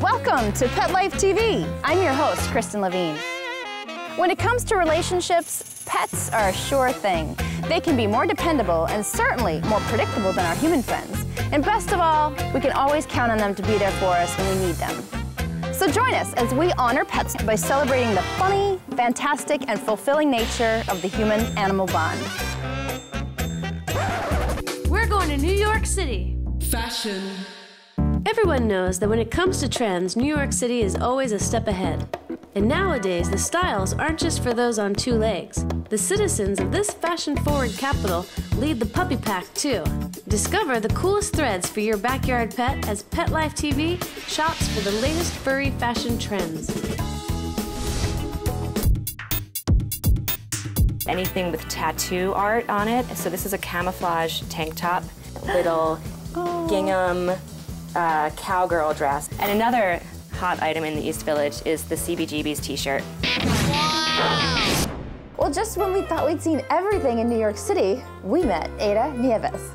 Welcome to Pet Life TV. I'm your host, Kristen Levine. When it comes to relationships, pets are a sure thing. They can be more dependable and certainly more predictable than our human friends. And best of all, we can always count on them to be there for us when we need them. So join us as we honor pets by celebrating the funny, fantastic, and fulfilling nature of the human-animal bond. We're going to New York City. Fashion. Everyone knows that when it comes to trends, New York City is always a step ahead. And nowadays, the styles aren't just for those on two legs. The citizens of this fashion forward capital lead the puppy pack too. Discover the coolest threads for your backyard pet as Pet Life TV shops for the latest furry fashion trends. anything with tattoo art on it. So this is a camouflage tank top, little gingham uh, cowgirl dress. And another hot item in the East Village is the CBGB's t-shirt. Well, just when we thought we'd seen everything in New York City, we met Ada Nieves.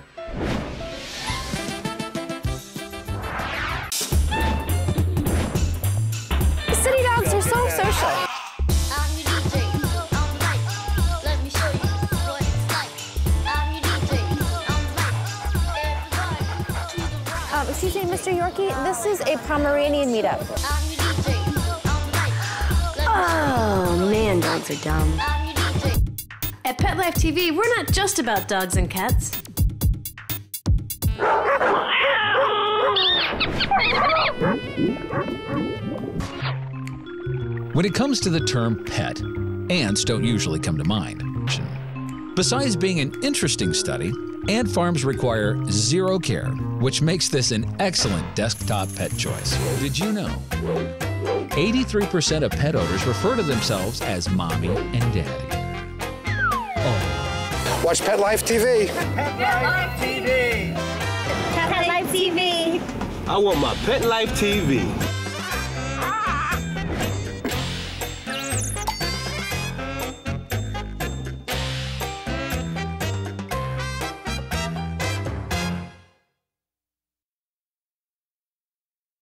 City dogs are so social. Um, excuse me, Mr. Yorkie, this is a Pomeranian meetup. I'm your DJ. I'm right. Let me Oh man, dogs are dumb. I'm your DJ. At Pet Life TV, we're not just about dogs and cats. When it comes to the term pet, ants don't usually come to mind. Besides being an interesting study, ant farms require zero care, which makes this an excellent desktop pet choice. Did you know? 83% of pet owners refer to themselves as mommy and daddy. Watch Pet Life TV. Pet Life TV. Pet Life TV. I want my Pet Life TV.